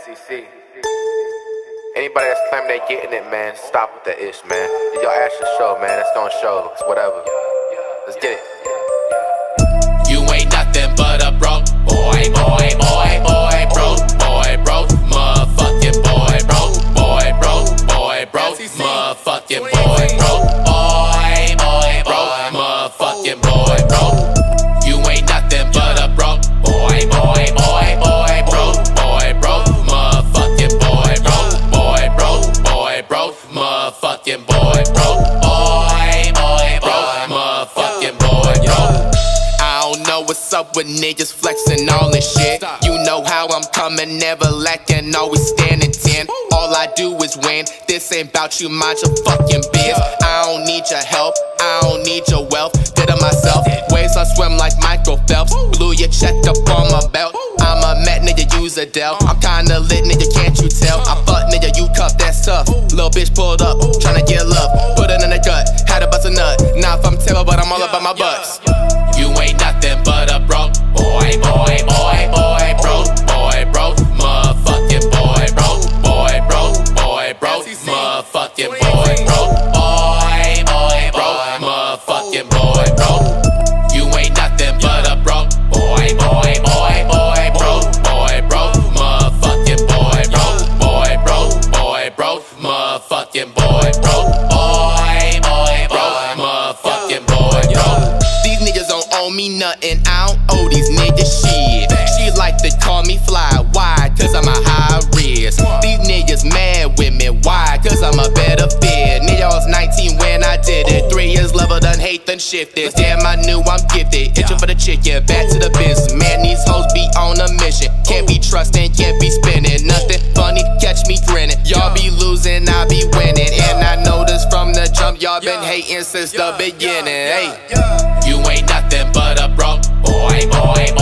CC. Anybody that's claiming they getting it, man, stop with that ish, man. Y'all ask your show, man. That's on show. It's whatever. Let's get it. Up with niggas flexing all this shit. You know how I'm coming, never lacking, always standing 10. All I do is win. This ain't about you, mind your fucking biz. I don't need your help, I don't need your wealth. Did it myself. Waves I swim like Michael Phelps. Blew your check up on my belt. I'm a Met nigga, use a Dell. I'm kinda lit, nigga, can't you tell? I fuck nigga, you cuff, that's tough. Little bitch pulled up, tryna get love. Put it in the gut, had to bust a nut. Now if I'm terrible, but I'm all about my bucks. Me nothing, I don't owe these niggas shit. She like to call me fly, why? Cause I'm a high risk. These niggas mad with me, why? Cause I'm a better fit. Nigga, I was 19 when I did it. Three years level done hate done shifted. Damn, I knew I'm gifted. Itching for the chicken, back to the business. Man, these hoes be on a mission. Can't be trusting, can't be spinning. Nothing funny, catch me grinning. Y'all be losing, I be winning. Jump, y'all been hating since the beginning. Hey, you ain't nothing but a broke boy, boy, boy,